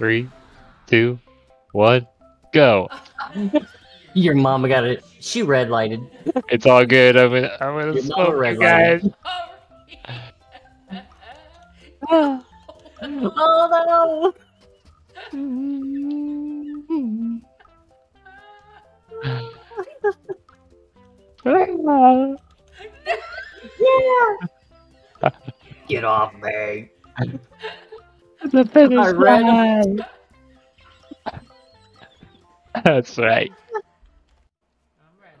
Three, two, one, go. Your mama got it. She red lighted. It's all good. I'm gonna, I'm gonna Your mama smoke you red guys. Oh no! Yeah. Get off me. The finish I line. That's right.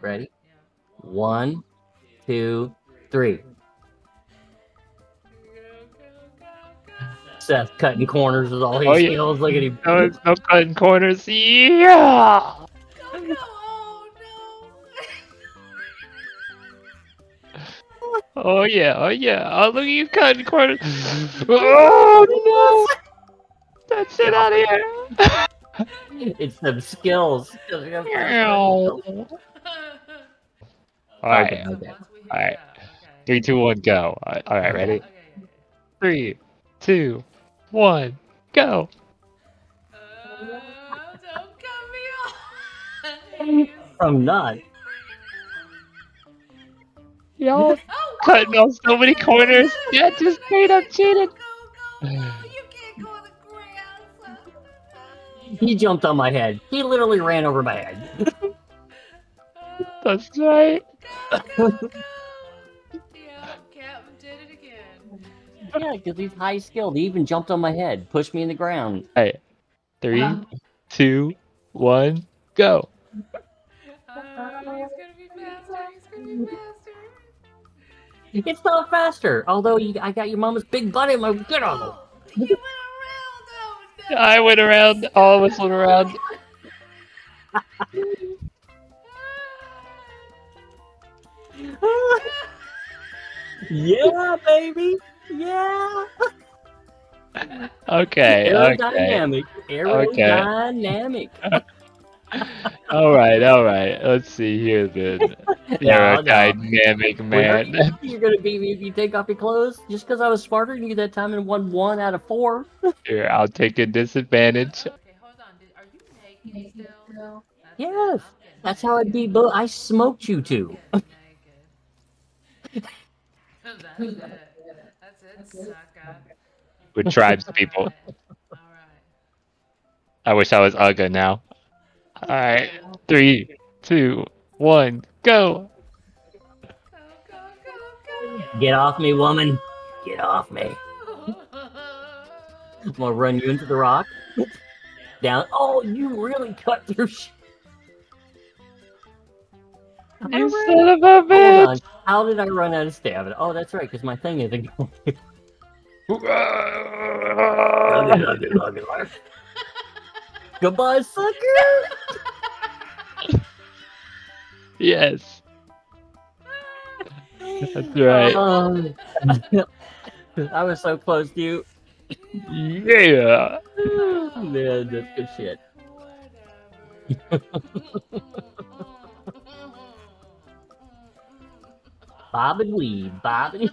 Ready? One, two, three. Seth cutting corners with all his Oh, yeah. skills. Look at him. No, no cutting corners. Yeah. Oh no! Oh Oh yeah. Oh yeah. Oh look at you cutting corners. Oh no. That's it out of here. It's them skills. All right. Okay, okay. Alright. Three, two, one, go. All all right, ready? Three, two, one, go. Don't cut me off. I'm not. Y'all Oh, cutting off so many corners. Yeah, just straight up cheated. Go, go, go. He jumped on my head. He literally ran over my head. Uh, That's right. go, go, go. Yeah, Captain did it again. yeah, because he's high skilled. He even jumped on my head, pushed me in the ground. Hey, three, two, one, go. Uh, he's gonna be faster. He's gonna be faster. It's not faster. Although you, I got your mama's big butt in my get on him. You went around. Oh no. I went around. All of us went around. yeah, baby. Yeah. Okay, okay. Aerodynamic. Aerodynamic. All right, all right. Let's see here then. You're No, a no. dynamic man. You're gonna beat me if you take off your clothes just because I was smarter. You get that time and won one out of four. Here, I'll take a disadvantage. Okay, hold on. Are you naked still? That's- Yes, that's how I beat both. I smoked you two. Naked. That's it. That's it, sucker. With tribes people. All right. I wish I was Uga now. Alright. Three, two, one, go. Go, go, go, go. Get off me, woman. Get off me. I'm gonna run you into the rock. Down. Oh, you really cut through. Sh- You son of a Hold bitch. on. How did I run out of stamina? Oh, that's right, because my thing isn't going. Goodbye, sucker. yes. That's right. Um, I was so close to you. Yeah. Man, that's good shit. Bob and weed, Bob and